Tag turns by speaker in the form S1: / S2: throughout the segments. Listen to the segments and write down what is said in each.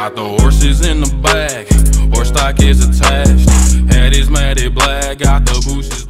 S1: Got the horses in the back, horse stock is attached. Head is matted black, got the bushes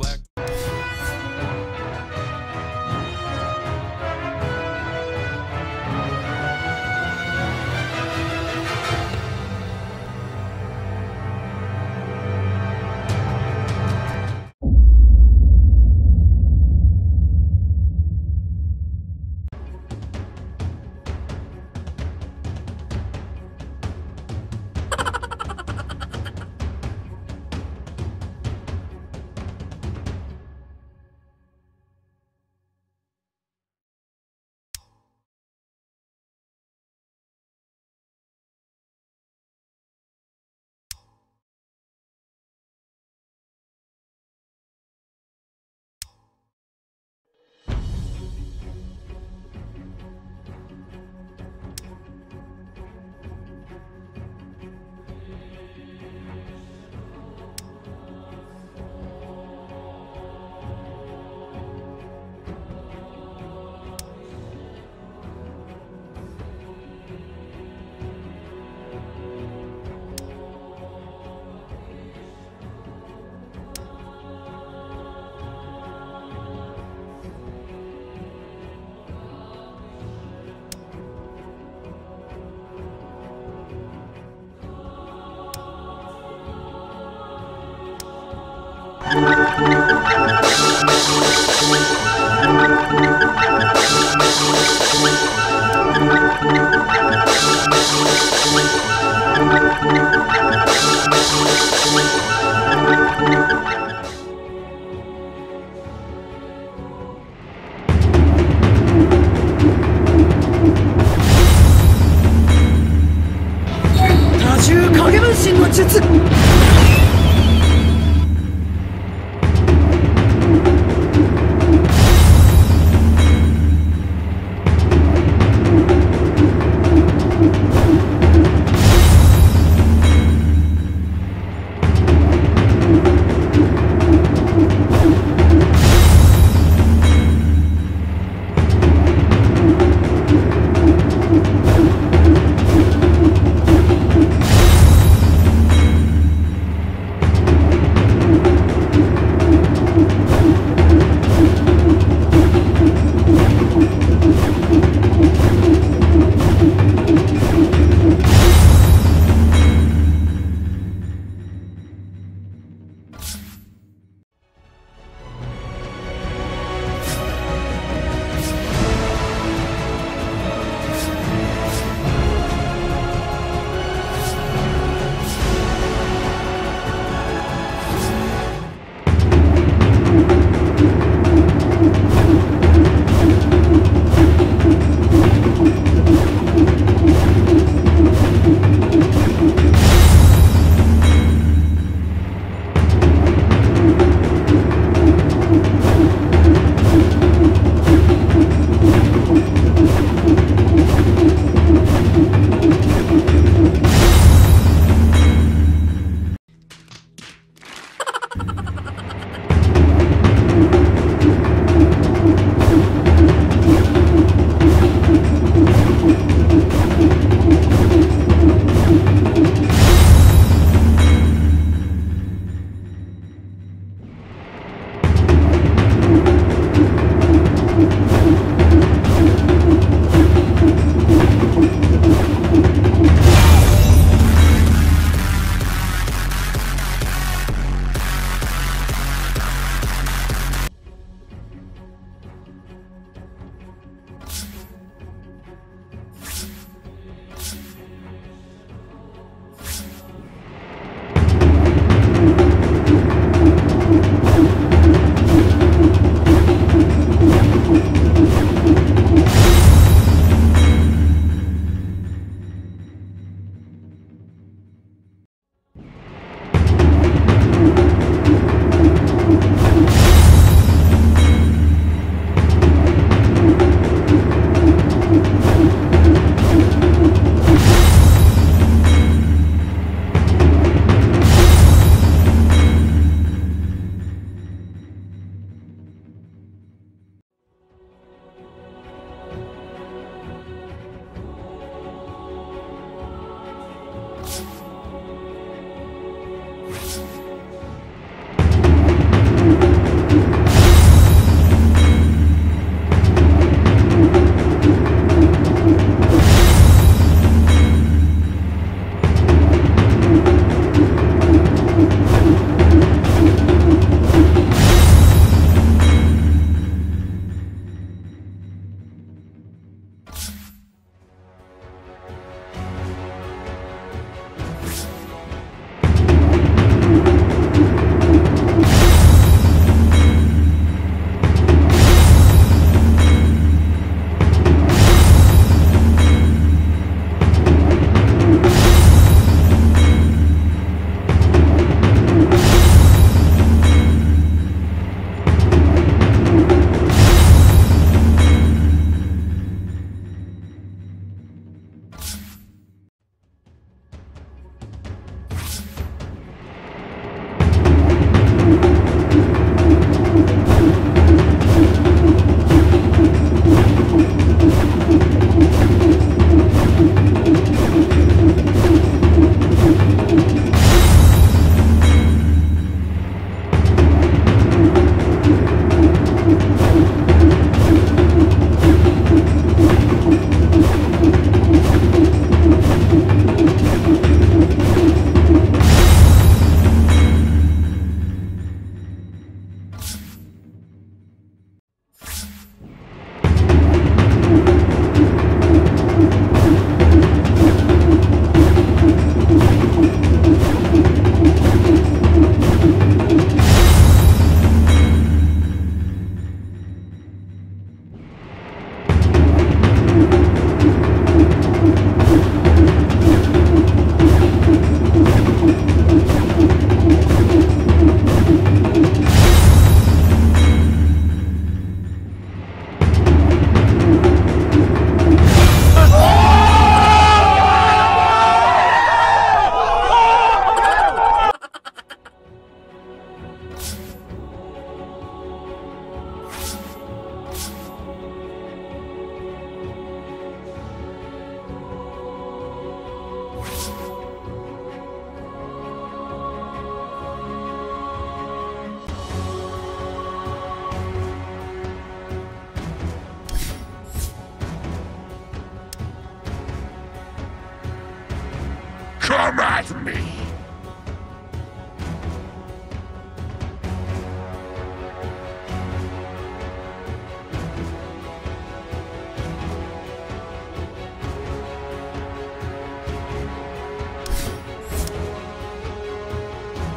S2: Come at me!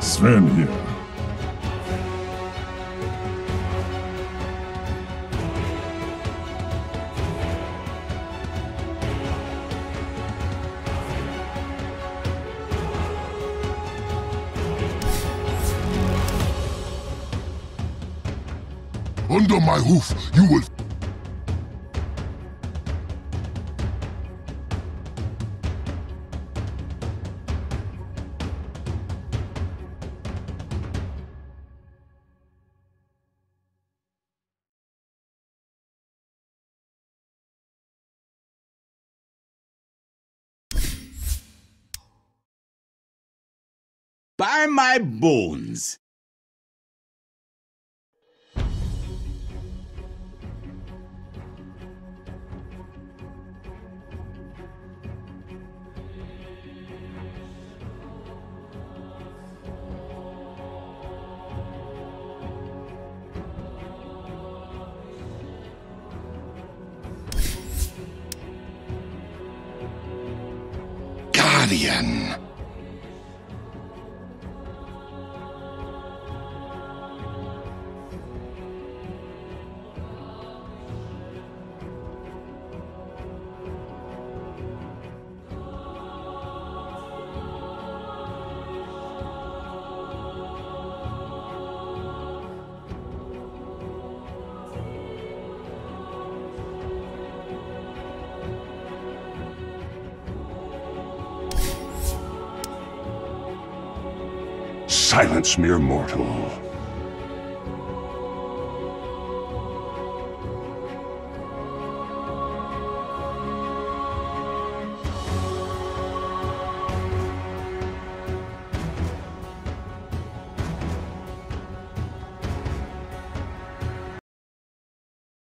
S2: Sven here. Under my hoof, you will
S3: By my bones!
S2: Guardian. Silence mere mortal.